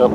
Yep.